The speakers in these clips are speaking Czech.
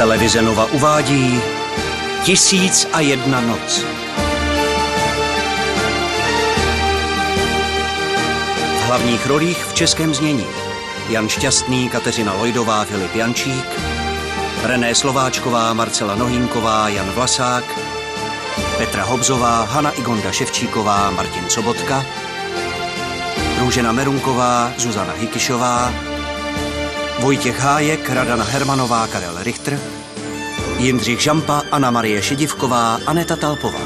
Televize Nova uvádí Tisíc a jedna noc. V hlavních rolích v českém znění Jan Šťastný, Kateřina Lojdová, Filip Jančík, René Slováčková, Marcela Nohínková, Jan Vlasák, Petra Hobzová, Hana Igonda Ševčíková, Martin Sobotka, Růžena Merunková, Zuzana Hikišová, Vojtěch Hájek, Radana Hermanová, Karel Richter, Jindřich Žampa, Anna Marie Šedivková, Aneta Talpová.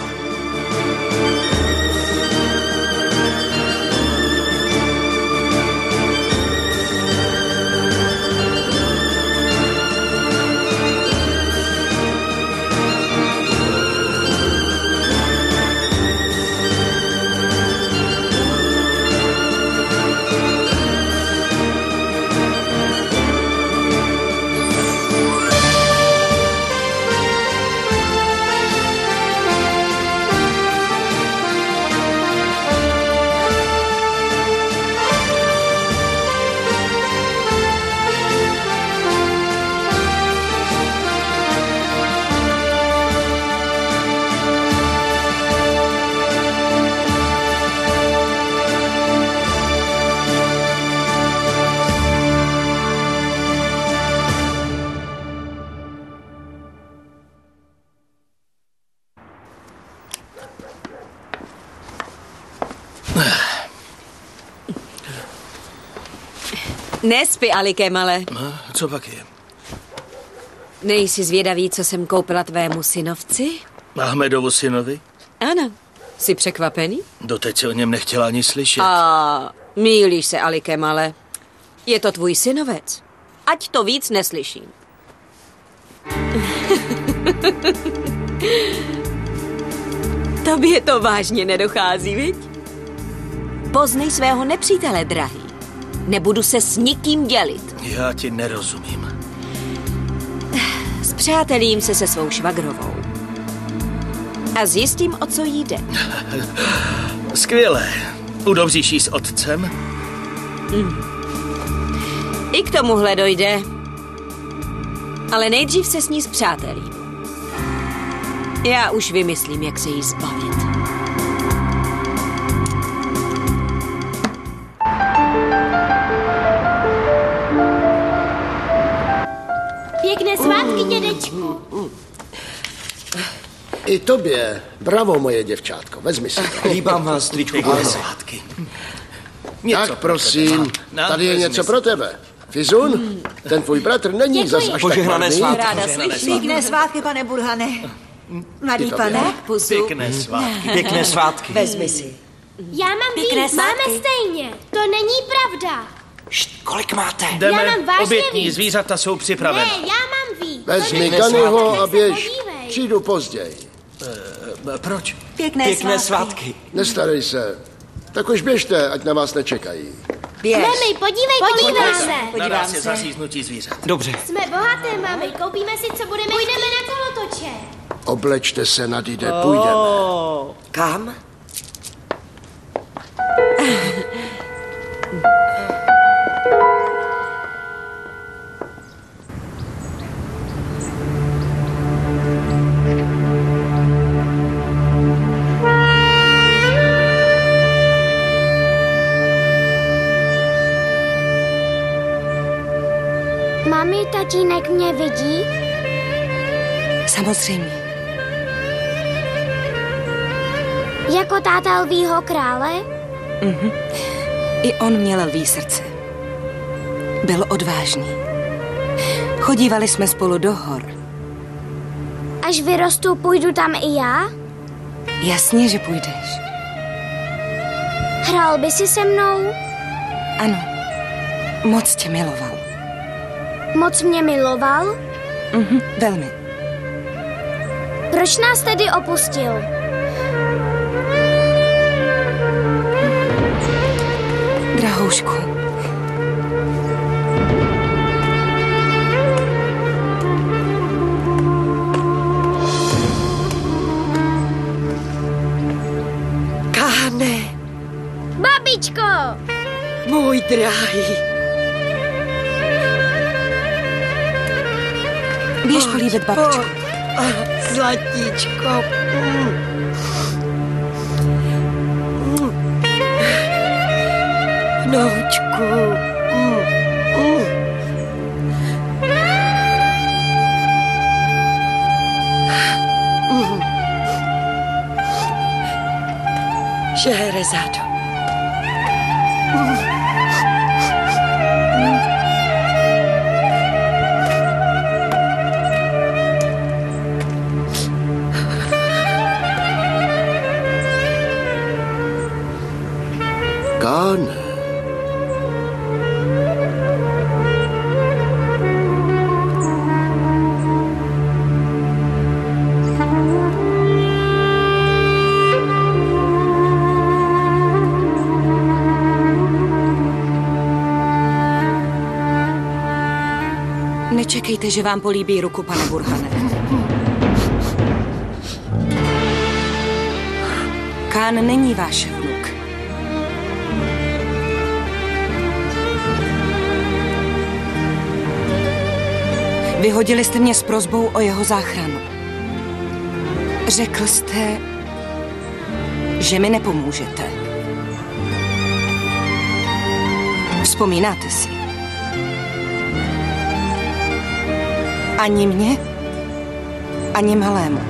Nespí, Alike, malé. No, co pak je? Nejsi zvědavý, co jsem koupila tvému synovci? Ahmedovu synovi? Ano. Jsi překvapený? Doteď se o něm nechtěla ani slyšet. A mílíš se, Alike, malé. Je to tvůj synovec. Ať to víc neslyším. Tobě to vážně nedochází, viď? Poznej svého nepřítele, drahý. Nebudu se s nikým dělit. Já ti nerozumím. Zpřátelím se se svou švagrovou. A zjistím, o co jde. Skvělé. Udobříš jí s otcem? I k tomuhle dojde. Ale nejdřív se s ní zpřátelím. Já už vymyslím, jak se jí zbavit. Dědečku. I tobě. Bravo, moje děvčátko. Vezmi si to. Líbám vás, stričku. Pěkné svátky. Něco Tak pro prosím, tebe. No, tady je něco pro tebe. Fizun, ten tvůj bratr není Děkuji. zas až tak Požehnané marný. svátky. Ráda slyším. Pěkné svátky, pane Burhane. Mladý pane, Pusu. Pěkné svátky. Pěkné svátky. vezmi si. Já mám Pěkné víc, máme stejně. To není pravda. Št, kolik máte? Jdeme, Já mám vážně obětní víc. zvířata jsou připravena. Ne, já mám. Vezmi Ganyho a běž. podívej. Přijdu později. E, Proč? Pěkné, Pěkné svátky. svátky. Nestarej se. Tak už běžte, ať na vás nečekají. Běž. Mami, podívej, podívej se. Podívám je se. zaříznutí zvířat. Dobře. Jsme bohaté, mami. Koupíme si, co budeme Půjdeme na kolotoče. Oblečte se, Nadide, půjdeme. Kam? Tatínek mě vidí? Samozřejmě. Jako táta lvího krále? I on měl lví srdce. Byl odvážný. Chodívali jsme spolu do hor. Až vyrostu, půjdu tam i já? Jasně, že půjdeš. Hrál by si se mnou? Ano, moc tě miloval. Moc mě miloval? Mhm, velmi. Proč nás tedy opustil? Drahoušku, Káne, Babičko! můj drahý. Běž políbit babičku. Zlatíčko. Mm. Vnoučku. Mm. Mm. Nečekejte, že vám políbí ruku, pane Burhane. Kán není váš vnuk. Vyhodili jste mě s prozbou o jeho záchranu. Řekl jste, že mi nepomůžete. Vzpomínáte si? Ani mě, ani malému.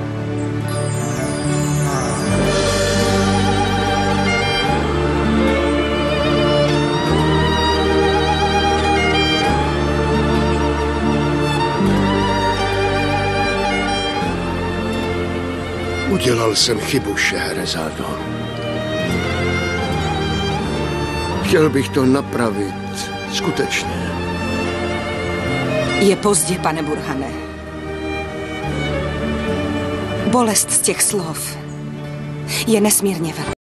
Udělal jsem chybu, Šeherezádo. Chtěl bych to napravit. Skutečně. Je pozdě, pane Burhane. Bolest z těch slov je nesmírně velká.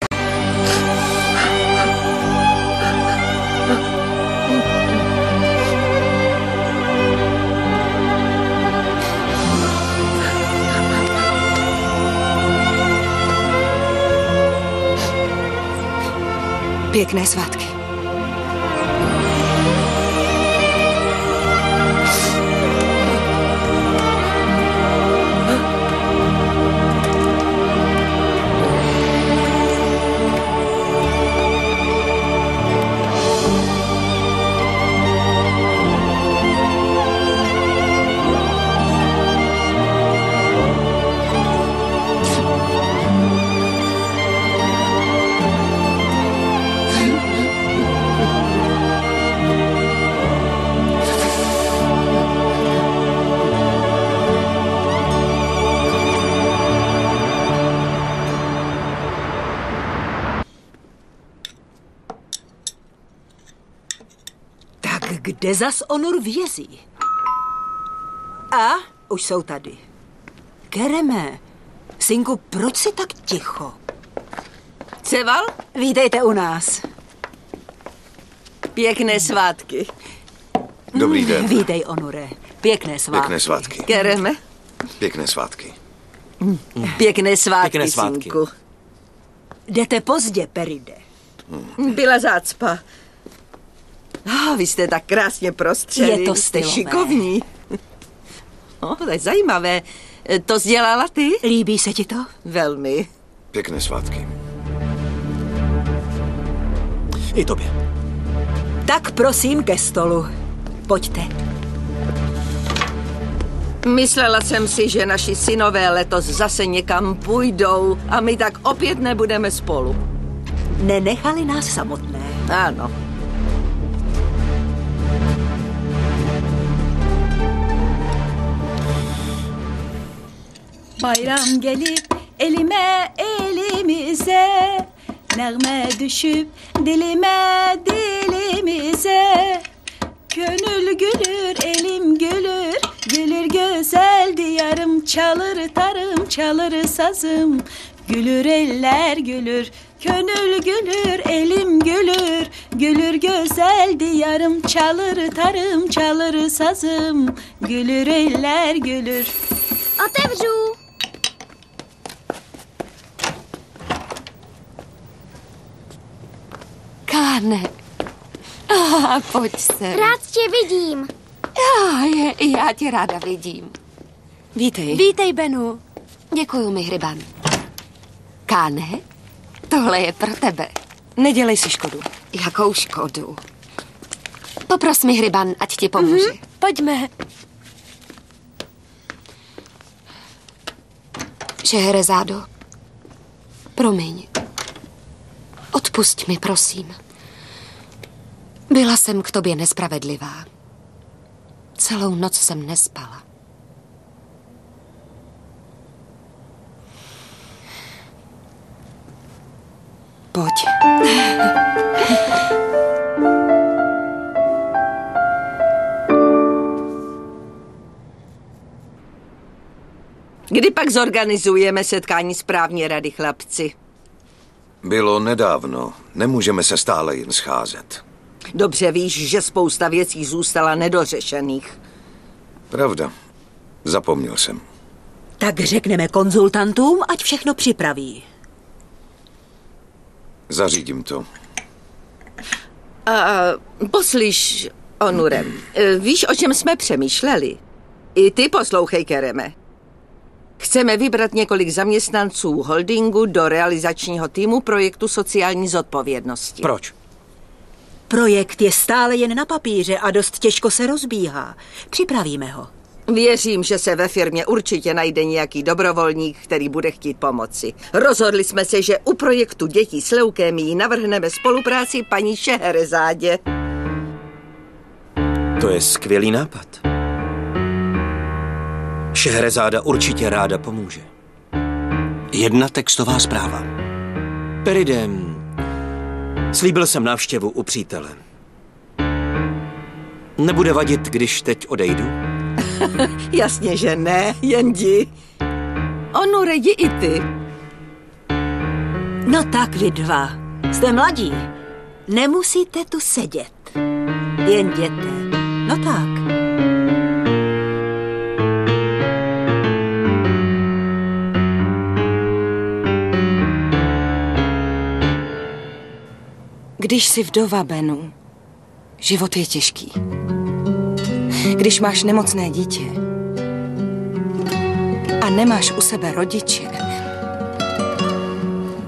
Pěkné svátky. Kde zas Onur vězí? A, už jsou tady. Kereme, synku, proč jsi tak ticho? Ceval, vítejte u nás. Pěkné svátky. Dobrý den. Vítej, Onure. Pěkné svátky. Pěkné svátky. Kereme, Pěkné svátky. pěkné svátky, Pěkné svátky. synku. Jdete pozdě, Peride. Byla zácpa. Oh, vy jste tak krásně prostřeli. Je to jste šikovní. Oh, to je zajímavé. To sdělala ty? Líbí se ti to? Velmi. Pěkné svátky. I tobě. Tak prosím ke stolu. Pojďte. Myslela jsem si, že naši synové letos zase někam půjdou a my tak opět nebudeme spolu. Nenechali nás samotné. Ano. Bayram gelip elime elimize. Nağme düşüp dilime dilimize. Gönül gülür elim gülür. Gülür güzel diyarım çalır tarım çalır sazım. Gülür eller gülür Gönül gülür elim gülür. Gülür güzel diyarım çalır tarım çalır sazım. Gülür eller gülür. Otevřu. Káne. Ah, pojď se. Rád tě vidím. Já, je, já tě ráda vidím. Vítej. Vítej, Benu. Děkuju, Mihriban. Káne, tohle je pro tebe. Nedělej si škodu. Jakou škodu? Popros Mihriban, ať ti pomůže. Mm-hmm. Pojďme. Šehrezádo, promiň. Odpusť mi, prosím. Byla jsem k tobě nespravedlivá. Celou noc jsem nespala. Pojď. Kdy pak zorganizujeme setkání správní rady, chlapci? Bylo nedávno. Nemůžeme se stále jen scházet. Dobře víš, že spousta věcí zůstala nedořešených. Pravda. Zapomněl jsem. Tak řekneme konzultantům, ať všechno připraví. Zařídím to. A poslyš, Onurem, e, víš, o čem jsme přemýšleli? I ty poslouchej, Kereme. Chceme vybrat několik zaměstnanců holdingu do realizačního týmu projektu sociální zodpovědnosti. Proč? Projekt je stále jen na papíře a dost těžko se rozbíhá. Připravíme ho. Věřím, že se ve firmě určitě najde nějaký dobrovolník, který bude chtít pomoci. Rozhodli jsme se, že u projektu dětí s leukémií navrhneme spolupráci paní Šeherezádě. To je skvělý nápad. Šehrezáda určitě ráda pomůže. Jedna textová zpráva. Peridem, slíbil jsem návštěvu u přítele. Nebude vadit, když teď odejdu? Jasně, že ne, jen jdi. Onu redi i ty. No tak vy dva. Jste mladí. Nemusíte tu sedět. Jen jděte. No tak. Když jsi vdova, Benu, život je těžký. Když máš nemocné dítě a nemáš u sebe rodiče,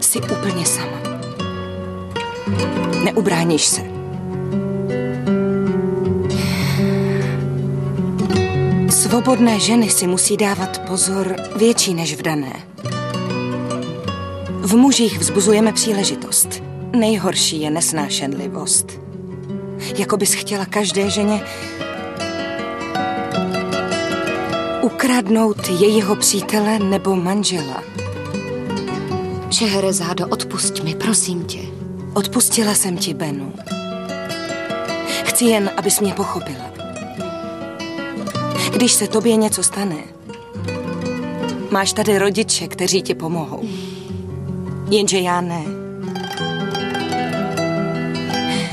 jsi úplně sama. Neubráníš se. Svobodné ženy si musí dávat pozor větší než v dané. V mužích vzbuzujeme příležitost. Nejhorší je nesnášenlivost. Jako bys chtěla každé ženě ukradnout jejího přítele nebo manžela. Šeherezádo, odpusť mi, prosím tě. Odpustila jsem ti, Benu. Chci jen, abys mě pochopila. Když se tobě něco stane, máš tady rodiče, kteří ti pomohou. Jenže já ne.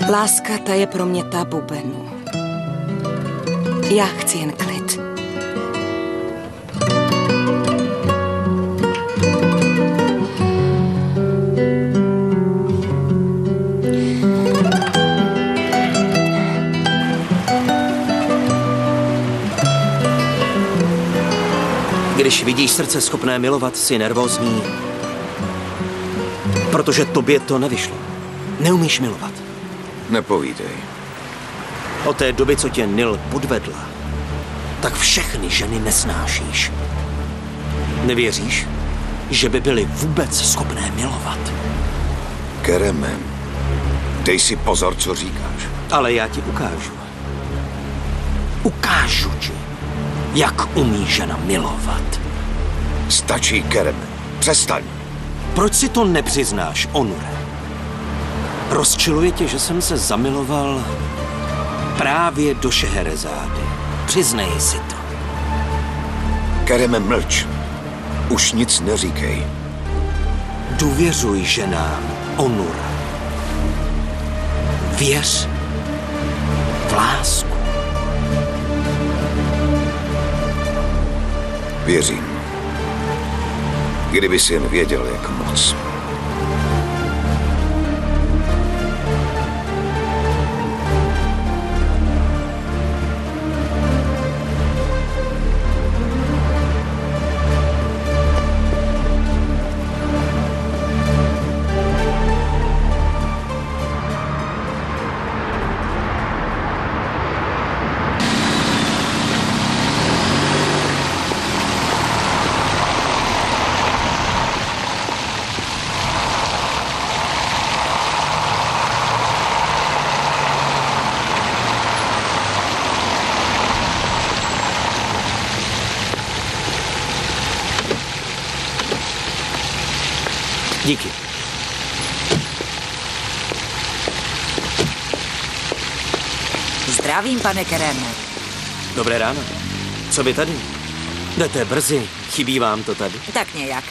Láska ta je pro mě tabu, Benu. Já chci jen klid. Když vidíš srdce schopné milovat, si nervózní, protože tobě to nevyšlo. Neumíš milovat. Nepovídej. Od té doby, co tě Nil podvedla, tak všechny ženy nesnášíš. Nevěříš, že by byly vůbec schopné milovat? Kereme, dej si pozor, co říkáš. Ale já ti ukážu. Ukážu ti, jak umí žena milovat. Stačí, Kereme. Přestaň. Proč si to nepřiznáš, Onure? Rozčiluje tě, že jsem se zamiloval právě do Šeherezády. Přiznej si to. Kereme, mlč. Už nic neříkej. Důvěřuj ženám, Onura. Věř v lásku. Věřím. Kdyby si jen věděl, jak moc. Zdravím, pane Kereme. Dobré ráno. Co vy tady? Jdete brzy, chybí vám to tady. Tak nějak.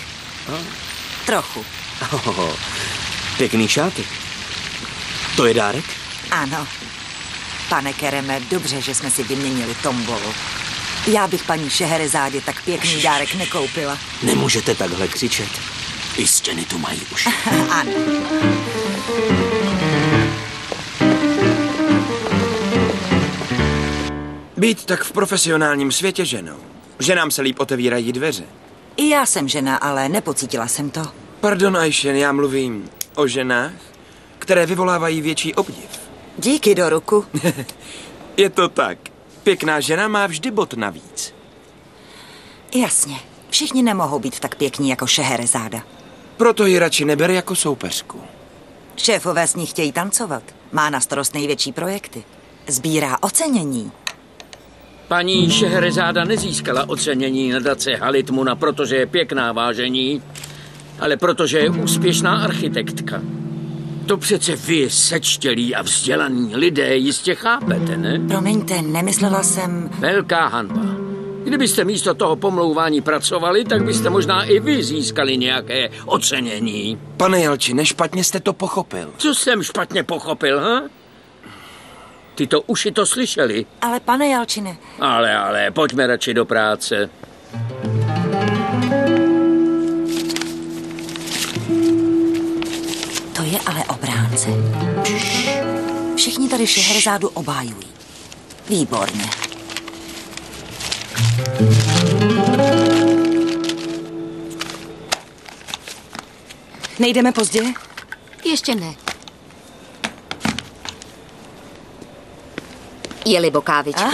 Trochu. Oh, pěkný šátek. To je dárek? Ano. Pane Kereme, dobře, že jsme si vyměnili tombolu. Já bych paní Šeherezádě tak pěkný dárek nekoupila. Nemůžete takhle křičet. I stěny tu mají už. ano. Být tak v profesionálním světě ženou. Ženám se líp otevírají dveře. I já jsem žena, ale nepocítila jsem to. Pardon, Aishen, já mluvím o ženách, které vyvolávají větší obdiv. Díky do ruku. Je to tak. Pěkná žena má vždy bod navíc. Jasně. Všichni nemohou být tak pěkní jako Šeherezáda. Proto ji radši neber jako soupeřku. Šéfové s ní chtějí tancovat. Má na starost největší projekty. Sbírá ocenění. Paní Šehrezáda nezískala ocenění nadace Halitmuna, protože je pěkná vážení, ale protože je úspěšná architektka. To přece vy, sečtělí a vzdělaní lidé, jistě chápete, ne? Promiňte, nemyslela jsem... Velká hanba. Kdybyste místo toho pomlouvání pracovali, tak byste možná i vy získali nějaké ocenění. Pane Jelči, nešpatně jste to pochopil. Co jsem špatně pochopil, ha? Tyto uši to slyšeli. Ale pane Jalčine, Ale, ale, pojďme radši do práce. to je ale obránce. Všichni tady Šeherzádu obájují. Výborně. Nejdeme pozdě? Ještě ne. Je-li bokávičku?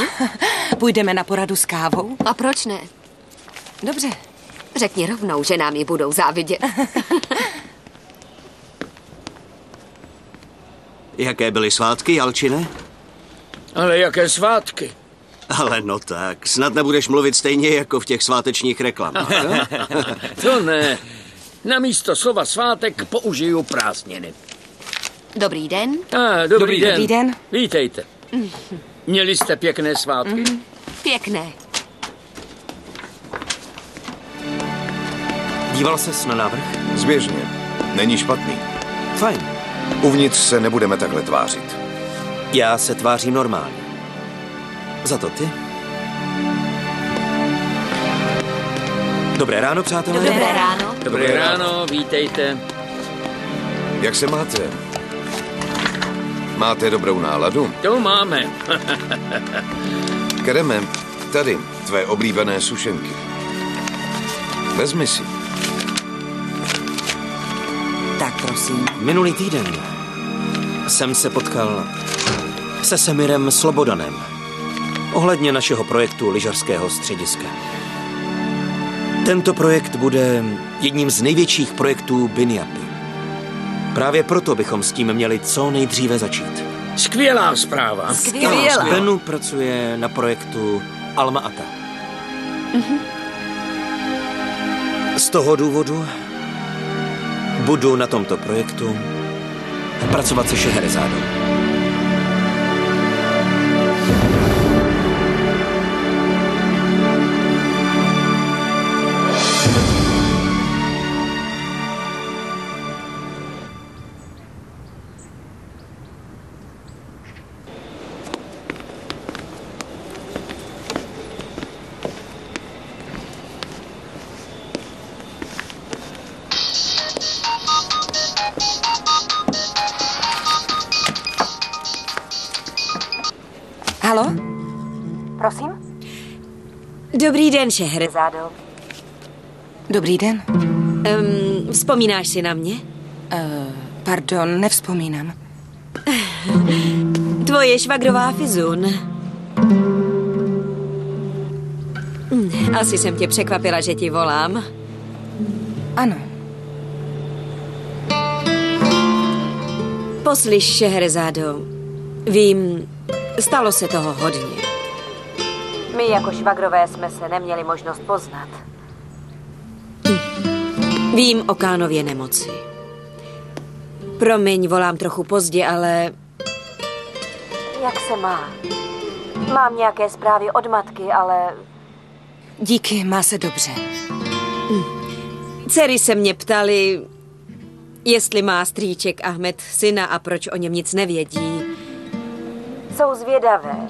Půjdeme na poradu s kávou? A proč ne? Dobře. Řekni rovnou, že nám ji budou závidět. Jaké byly svátky, Jalčine? Ale jaké svátky? Ale no tak, snad nebudeš mluvit stejně jako v těch svátečních reklamách. jo? To ne. Na místo slova svátek použiju prázdniny. Dobrý den. A, dobrý, Dobrý den. den. Dobrý den. Vítejte. Měli jste pěkné svátky? Pěkné. Díval ses na návrh? Zběžně. Není špatný. Fajn. Uvnitř se nebudeme takhle tvářit. Já se tvářím normálně. Za to ty? Dobré ráno, přátelé. Dobré ráno. Dobré ráno, vítejte. Jak se máte? Máte dobrou náladu? To máme. Kereme, tady, tvé oblíbené sušenky. Vezmi si. Tak prosím. Minulý týden jsem se potkal se Semirem Slobodanem ohledně našeho projektu lyžařského střediska. Tento projekt bude jedním z největších projektů Binyapy. Právě proto bychom s tím měli co nejdříve začít. Skvělá zpráva. Skvělá. Benu pracuje na projektu Alma Ata. Z toho důvodu budu na tomto projektu pracovat se Šeherezádou. Halo? Prosím? Dobrý den, Šehrezádo. Dobrý den. Um, vzpomínáš si na mě? Uh, pardon, nevzpomínám. Tvoje švagrová Fizun. Asi jsem tě překvapila, že ti volám. Ano. Poslyš, Šehrezádo, vím, stalo se toho hodně. My jako švagrové jsme se neměli možnost poznat. Hm. Vím o Kánově nemoci. Promiň, volám trochu pozdě, ale... Jak se má? Mám nějaké zprávy od matky, ale... Díky, má se dobře. Dcery se mě ptali, jestli má strýček Ahmed syna a proč o něm nic nevědí. Jsou zvědavé.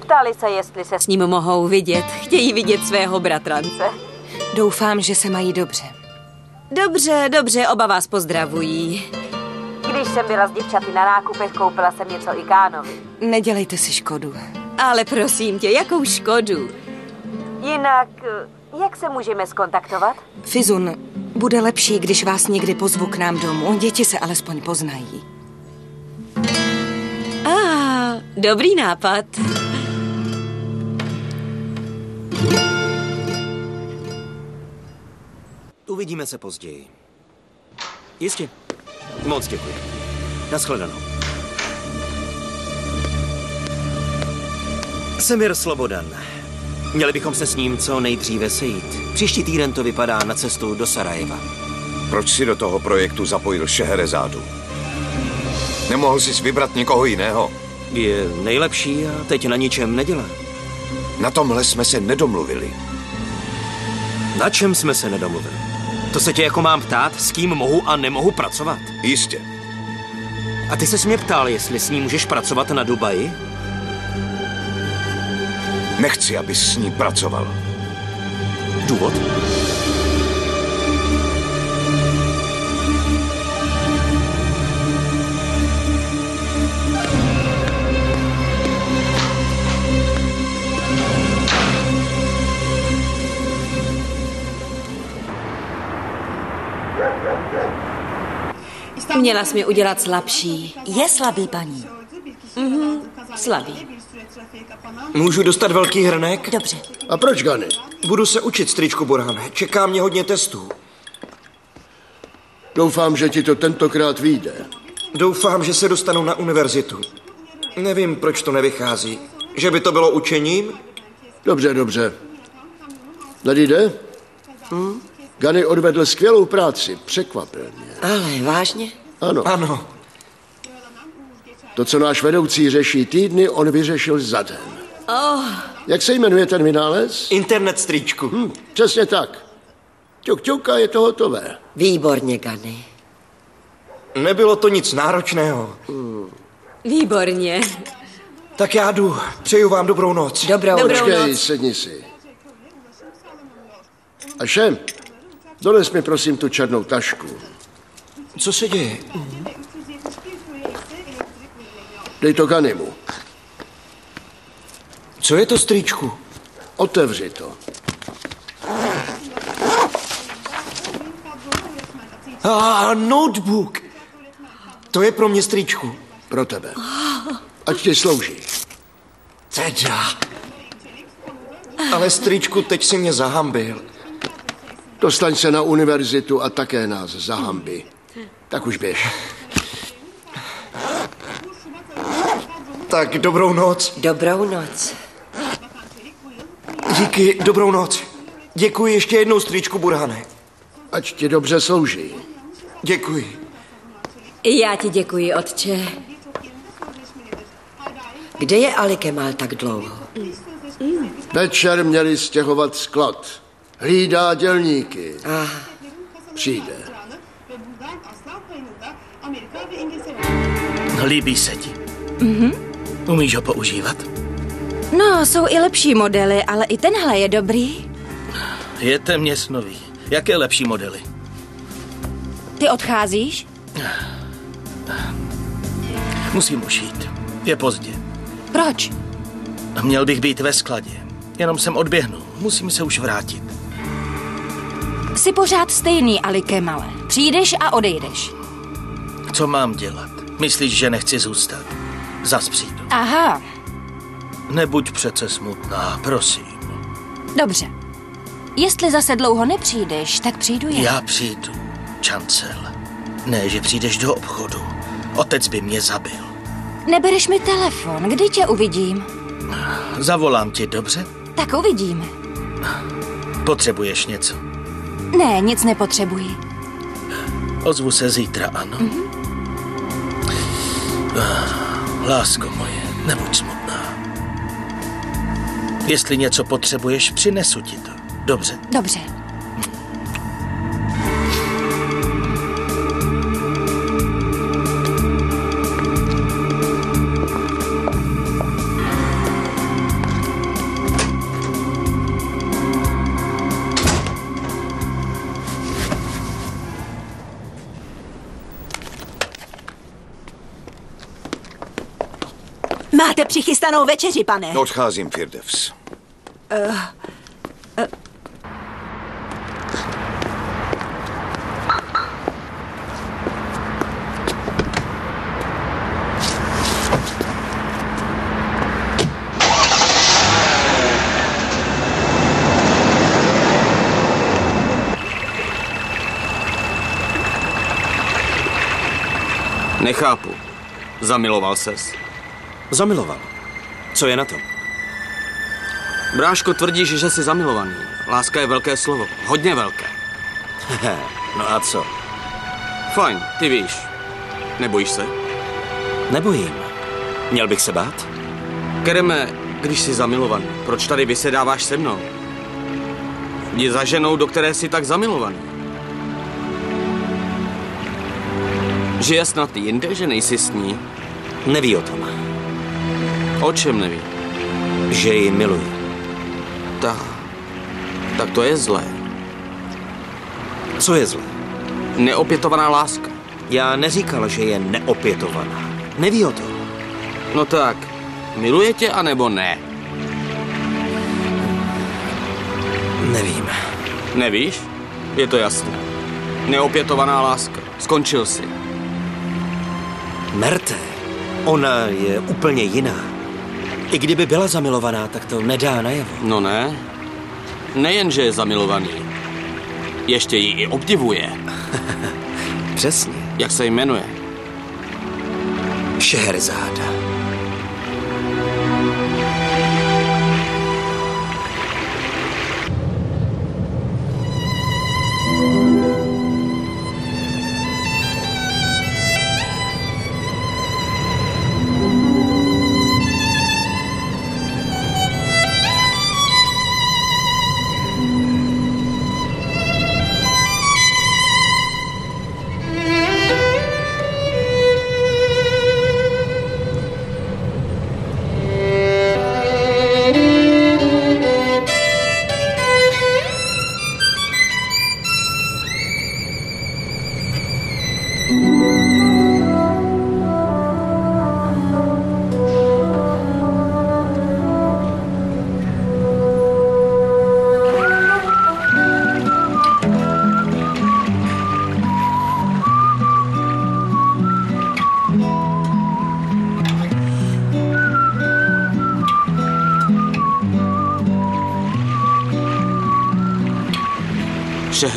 Ptali se, jestli se s ním mohou vidět. Chtějí vidět svého bratrance. Doufám, že se mají dobře. Dobře, dobře, oba vás pozdravují. Když jsem byla s děvčaty na nákupech, koupila jsem něco i Kánovi. Nedělejte si škodu. Ale prosím tě, jakou škodu? Jinak, jak se můžeme skontaktovat? Fizun, bude lepší, když vás někdy pozvu k nám domů. Děti se alespoň poznají. Dobrý nápad. Uvidíme se později. Jistě. Moc děkuji. Naschledanou. Semir Slobodan. Měli bychom se s ním co nejdříve sejít. Příští týden to vypadá na cestu do Sarajeva. Proč si do toho projektu zapojil Šeherezádu? Nemohl jsi vybrat někoho jiného? Je nejlepší a teď na ničem nedělá. Na tomhle jsme se nedomluvili. Na čem jsme se nedomluvili? To se tě jako mám ptát, s kým mohu a nemohu pracovat? Jistě. A ty se mě ptal, jestli s ním můžeš pracovat na Dubaji? Nechci, abys s ní pracoval. Důvod? Měla jsi mi udělat slabší. Je slabý, paní. Mhm, slabý. Můžu dostat velký hrnek? Dobře. A proč, Gany? Budu se učit, stričku Burhane. Čeká mě hodně testů. Doufám, že ti to tentokrát vyjde. Doufám, že se dostanu na univerzitu. Nevím, proč to nevychází. Že by to bylo učením? Dobře, dobře. Nadjde? Hm? Gany odvedl skvělou práci, překvapil mě. Ale vážně? Ano. Ano. To, co náš vedoucí řeší týdny, on vyřešil za den. Oh, Jak se jmenuje ten vynález? Internet, stričku. Hm, přesně tak. Ťuk, ťuka, je to hotové. Výborně, Gany. Nebylo to nic náročného. výborně. Tak já jdu. Přeju vám dobrou noc. Dobrou, Dobrou Počkej, noc. sedni si. A šem, dones mi prosím tu černou tašku. Co se děje? Dej to Ganimu. Co je to, stričku? Otevři to. A notebook. To je pro mě, stričku. Pro tebe. Ať ti slouží. Teda. Ale stričku, teď si mě zahambil. Dostaň se na univerzitu a také nás zahambi. Tak už běž. Tak dobrou noc. Dobrou noc. Díky, dobrou noc. Děkuji ještě jednou, stričku Burhane. Ať ti dobře slouží. Děkuji. Já ti děkuji, otče. Kde je Ali Kemal tak dlouho? Večer měli stěhovat sklad. Hlídá dělníky. Ah, Přijde. Líbí se ti. Mhm. Umíš ho používat? No, jsou i lepší modely, ale i tenhle je dobrý. Je téměř nový. Jaké lepší modely? Ty odcházíš? Musím už jít. Je pozdě. Proč? Měl bych být ve skladě. Jenom jsem odběhnul. Musím se už vrátit. Jsi pořád stejný, Ali Kemale. Přijdeš a odejdeš. Co mám dělat? Myslíš, že nechci zůstat? Zas přijdu. Aha, Nebuď přece smutná, prosím. dobře. Jestli zase dlouho nepřijdeš, tak přijdu já. Já přijdu, Čancel. Ne, že přijdeš do obchodu. Otec by mě zabil. Nebereš mi telefon, kdy tě uvidím? Zavolám ti, dobře? Tak uvidíme. Potřebuješ něco? Ne, nic nepotřebuji. Ozvu se zítra, ano? Mm-hmm. Lásko moje, nebuď smutná. Jestli něco potřebuješ, přinesu ti to. Dobře? Dobře. Máte přichystanou večeři, pane? Odcházím, Firdevs. Uh, uh, Nechápu. Zamiloval ses? Zamiloval. Co je na tom? Bráško, tvrdíš, že jsi zamilovaný. Láska je velké slovo. Hodně velké. no a co? Fajn, ty víš. Nebojíš se? Nebojím. Měl bych se bát? Kereme, když jsi zamilovaný, proč tady vysedáváš se mnou? Jdi za ženou, do které jsi tak zamilovaný. Žije snad jinde, že nejsi s ní? Neví o tom. O čem neví? Že ji miluje. Tak, tak to je zlé. Co je zlé? Neopětovaná láska. Já neříkal, že je neopětovaná. Neví o tom. No tak, miluje tě anebo ne? Nevím. Nevíš? Je to jasné. Neopětovaná láska. Skončil si. Merte, ona je úplně jiná. I kdyby byla zamilovaná, tak to nedá najevo. No ne. Nejen, že je zamilovaný. Ještě ji i obdivuje. Přesně. Jak se jmenuje? Šeherzáda.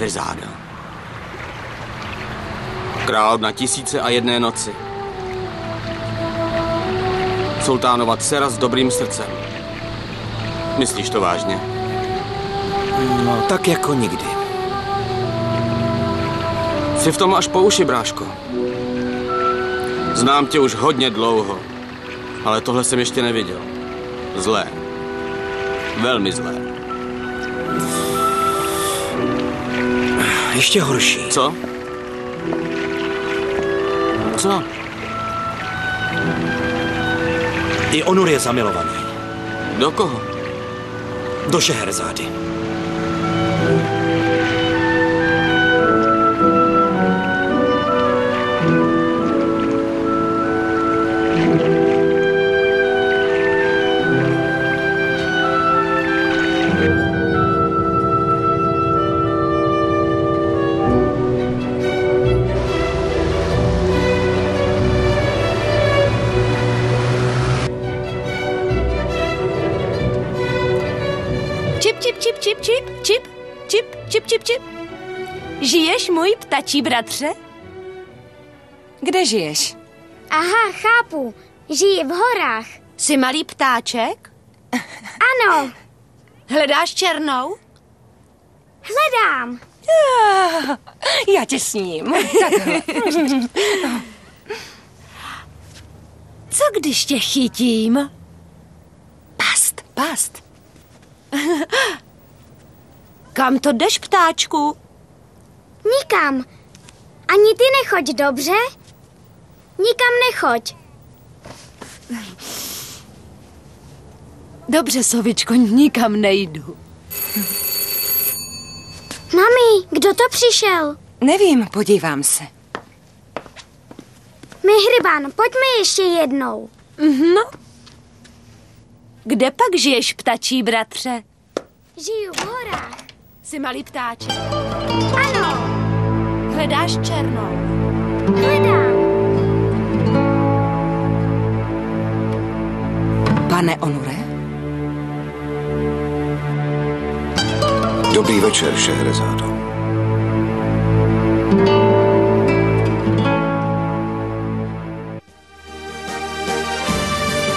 Šehrezáda. Král na tisíce a jedné noci. Sultánova dcera s dobrým srdcem. Myslíš to vážně? No, tak jako nikdy. Jsi v tom až po uši, bráško. Znám tě už hodně dlouho, ale tohle jsem ještě neviděl. Zlé. Velmi zlé. Ještě horší. Co? Co? I Onur je zamilovaný. Do koho? Do Šeherzády. Čip, čip, čip, čip, čip, čip, čip, čip, čip, čip. Žiješ, můj ptačí bratře? Kde žiješ? Aha, chápu. Žiji v horách. Jsi malý ptáček? Ano, Hledáš černou? hledám. Ah, Já tě sním. Co když tě chytím? Past, past. Kam to jdeš, ptáčku? Nikam. Ani ty nechoď, dobře? Nikam nechoď. Dobře, sovičko, nikam nejdu. Mami, kdo to přišel? Nevím, podívám se. Mihriban, pojďme ještě jednou. No. Kde pak žiješ, ptačí bratře? Žiju v horách. Jsi malý ptáček. Ano, Hledáš černou. hledám. Pane Onure? Dobrý večer, Šehrezádo.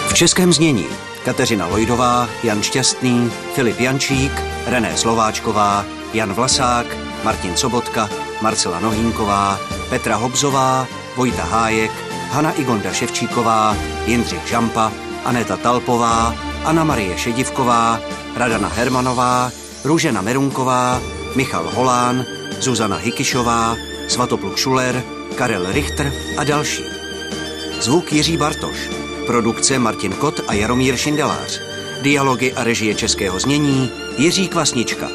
V českém znění Kateřina Lojdová, Jan Šťastný, Filip Jančík, René Slováčková, Jan Vlasák, Martin Sobotka, Marcela Nohínková, Petra Hobzová, Vojta Hájek, Hana Igonda Ševčíková, Jindřich Žampa, Aneta Talpová, Anna Marie Šedivková, Radana Hermanová, Růžena Merunková, Michal Holán, Zuzana Hikišová, Svatopluk Šuler, Karel Richter a další. Zvuk Jiří Bartoš, produkce Martin Kot a Jaromír Šindelář, dialogy a režie českého znění Jiří Kvasnička.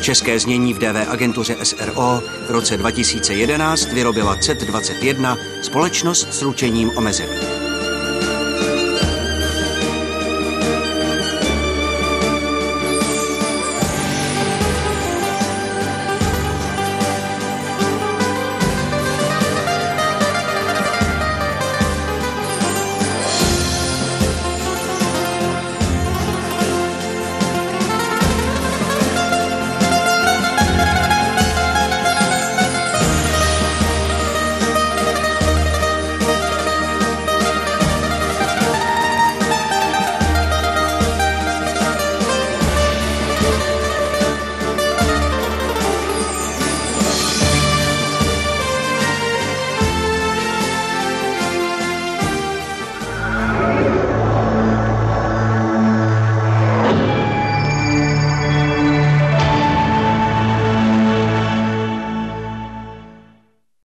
České znění v DV agentuře SRO v roce 2011 vyrobila CET21 společnost s ručením omezeným.